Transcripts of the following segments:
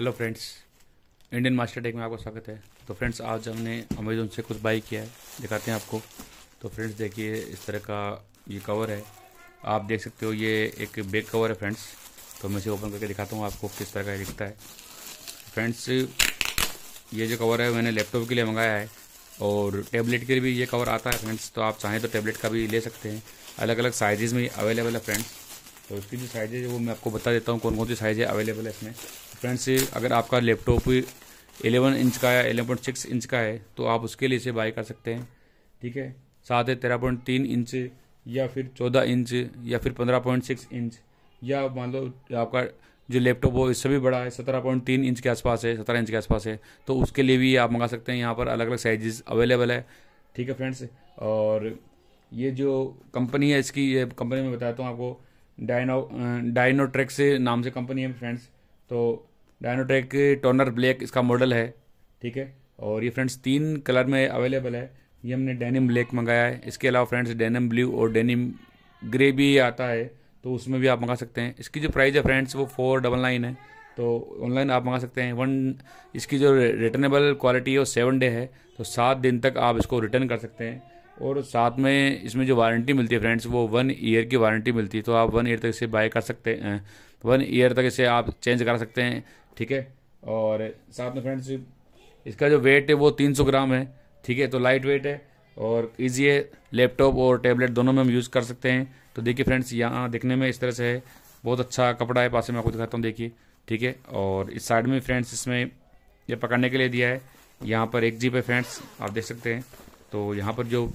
Hello friends Indian master tech में आपका स्वागत है। तो फ्रेंड्स आज हमने अमेजोन से कुछ बाई किया है, दिखाते हैं आपको। तो फ्रेंड्स देखिए, इस तरह का ये कवर है। आप देख सकते हो, ये एक बैक कवर है फ्रेंड्स तो मैं इसे ओपन करके दिखाता हूँ आपको किस तरह का दिखता है। फ्रेंड्स ये जो कवर है, मैंने लैपटॉप के लिए मंगाया है। और टेबलेट के लिए भी ये कवर आता है फ्रेंड्स तो आप चाहें तो टेबलेट का भी ले सकते हैं। अलग अलग साइजेज़ में अवेलेबल है फ्रेंड्स तो इसकी जो साइज़ है, वो मैं आपको बता देता हूँ कौन कौन सी साइज़ है अवेलेबल है इसमें। फ्रेंड्स अगर आपका लैपटॉप 11 इंच का या 11.6 इंच का है तो आप उसके लिए इसे बाई कर सकते हैं। ठीक है? साथ है तेरह पॉइंट तीन इंच या फिर चौदह इंच या फिर पंद्रह पॉइंट सिक्स इंच या मान लो आपका जो लैपटॉप हो इससे भी बड़ा है, सत्रह पॉइंट तीन इंच के आसपास है, सत्रह इंच के आसपास है तो उसके लिए भी आप मंगा सकते हैं। यहाँ पर अलग अलग साइजेस अवेलेबल है। ठीक है फ्रेंड्स और ये जो कंपनी है, इसकी ये कंपनी में बताता हूँ आपको। डायनो डायनोट्रेक से नाम से कंपनी है फ्रेंड्स तो डायनोट्रेक टोनर ब्लैक इसका मॉडल है, ठीक है? और ये फ्रेंड्स तीन कलर में अवेलेबल है। ये हमने डेनिम ब्लैक मंगाया है। इसके अलावा फ्रेंड्स डेनिम ब्लू और डेनिम ग्रे भी आता है तो उसमें भी आप मंगा सकते हैं। इसकी जो प्राइस है फ्रेंड्स वो फोर डबल नाइन है। तो ऑनलाइन आप मंगा सकते हैं। वन इसकी जो रिटर्नेबल क्वालिटी है, वो सेवन डे है। तो सात दिन तक आप इसको रिटर्न कर सकते हैं। और साथ में इसमें जो वारंटी मिलती है फ्रेंड्स, वो वन ईयर की वारंटी मिलती है तो आप वन ईयर तक इसे बाय कर सकते हैं। वन ईयर तक इसे आप चेंज करा सकते हैं, ठीक है? और साथ में फ्रेंड्स, इसका जो वेट है वो तीन सौ ग्राम है, ठीक है? तो लाइट वेट है और ईजी है लैपटॉप और टैबलेट दोनों में हम यूज़ कर सकते हैं। तो देखिए फ्रेंड्स, यहाँ देखने में इस तरह से है। बहुत अच्छा कपड़ा है, पास में आपको दिखाता हूँ, देखिए, ठीक है? और इस साइड में फ्रेंड्स, इसमें ये पकड़ने के लिए दिया है। यहाँ पर एक जीप है फ्रेंड्स, आप देख सकते हैं। तो यहाँ पर जो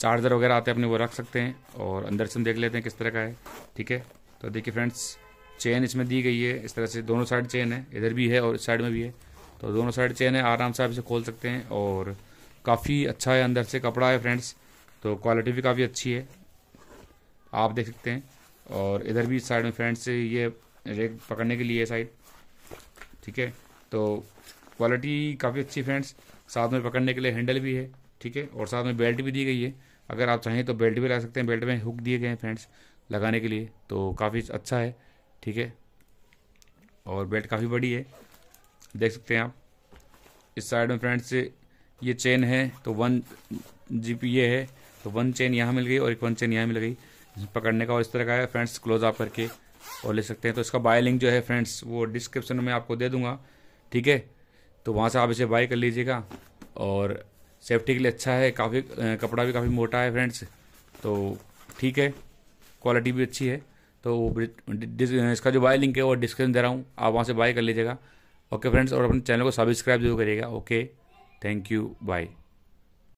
चार्जर वगैरह आते हैं, अपने वो रख सकते हैं और अंदर से देख लेते हैं किस तरह का है। ठीक है? तो देखिए फ्रेंड्स चेन इसमें दी गई है। इस तरह से दोनों साइड चेन है। इधर भी है और इस साइड में भी है। तो दोनों साइड चेन है। आराम से आप इसे खोल सकते हैं और काफ़ी अच्छा है अंदर से कपड़ा है फ्रेंड्स तो क्वालिटी भी काफ़ी अच्छी है। आप देख सकते हैं। और इधर भी साइड में फ्रेंड्स ये रेक पकड़ने के लिए साइड ठीक है? तो क्वालिटी काफ़ी अच्छी फ्रेंड्स साथ में पकड़ने के लिए हैंडल भी है। ठीक है? और साथ में बेल्ट भी दी गई है। अगर आप चाहें तो बेल्ट भी लगा सकते हैं। बेल्ट में हुक दिए गए हैं फ्रेंड्स लगाने के लिए। तो काफ़ी अच्छा है, ठीक है? और बेल्ट काफ़ी बड़ी है। देख सकते हैं आप। इस साइड में फ्रेंड्स ये चेन है तो वन जी ये है तो वन चेन यहाँ मिल गई और एक वन चेन यहाँ मिल गई। पकड़ने का और इस तरह का है फ्रेंड्स, क्लोज आप करके और ले सकते हैं। तो इसका बाय लिंक जो है फ्रेंड्स, वो डिस्क्रिप्शन में आपको दे दूँगा, ठीक है? तो वहाँ से आप इसे बाय कर लीजिएगा और सेफ्टी के लिए अच्छा है, काफ़ी कपड़ा भी काफ़ी मोटा है फ्रेंड्स तो ठीक है, क्वालिटी भी अच्छी है तो इसका जो बाय लिंक है वो डिस्क्रिप्शन दे रहा हूँ, आप वहाँ से बाय कर लीजिएगा, ओके फ्रेंड्स, और अपने चैनल को सब्सक्राइब ज़रूर करिएगा, ओके, थैंक यू, बाय।